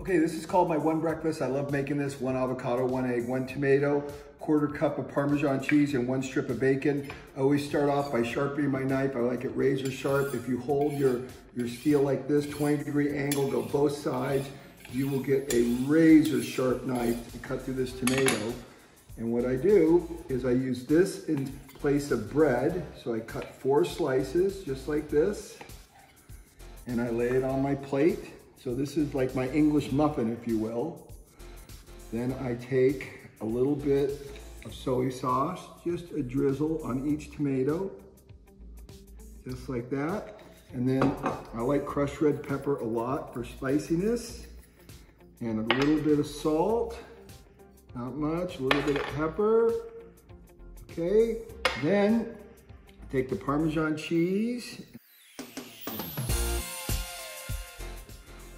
Okay, this is called my one breakfast. I love making this. One avocado, one egg, one tomato, quarter cup of Parmesan cheese, and one strip of bacon. I always start off by sharpening my knife. I like it razor sharp. If you hold your, your steel like this, 20 degree angle, go both sides, you will get a razor sharp knife to cut through this tomato. And what I do is I use this in place of bread. So I cut four slices, just like this, and I lay it on my plate. So this is like my English muffin, if you will. Then I take a little bit of soy sauce, just a drizzle on each tomato, just like that. And then I like crushed red pepper a lot for spiciness and a little bit of salt, not much, a little bit of pepper. Okay, then take the Parmesan cheese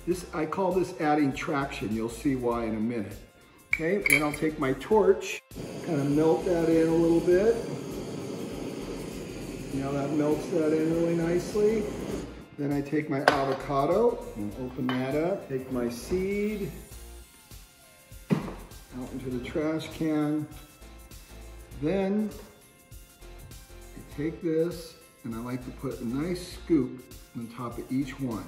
This, I call this adding traction. You'll see why in a minute. Okay, then I'll take my torch, kind of melt that in a little bit. Know, that melts that in really nicely. Then I take my avocado and open that up. Take my seed out into the trash can. Then I take this and I like to put a nice scoop on top of each one.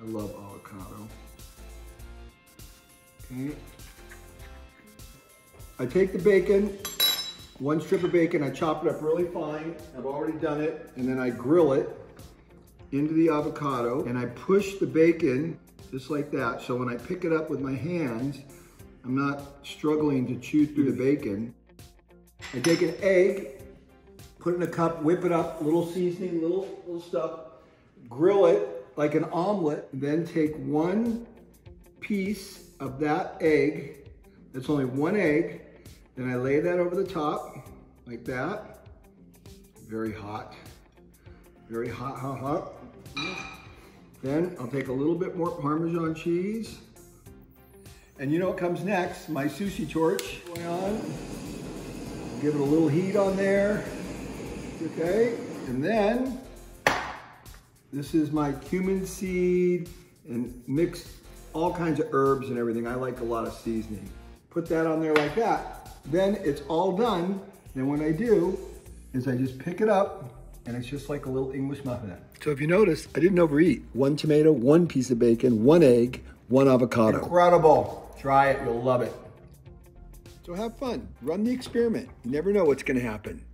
I love avocado. Okay. I take the bacon, one strip of bacon, I chop it up really fine. I've already done it. And then I grill it into the avocado and I push the bacon just like that. So when I pick it up with my hands, I'm not struggling to chew through the bacon. I take an egg, put it in a cup, whip it up, little seasoning, little, little stuff, grill it, like an omelet, then take one piece of that egg, that's only one egg, then I lay that over the top, like that. Very hot, very hot, hot, hot. Then I'll take a little bit more Parmesan cheese. And you know what comes next? My sushi torch on. Give it a little heat on there, okay? And then this is my cumin seed and mixed all kinds of herbs and everything. I like a lot of seasoning. Put that on there like that. Then it's all done. Then what I do is I just pick it up and it's just like a little English muffin. So if you notice, I didn't overeat. One tomato, one piece of bacon, one egg, one avocado. Incredible. Try it, you'll love it. So have fun, run the experiment. You never know what's gonna happen.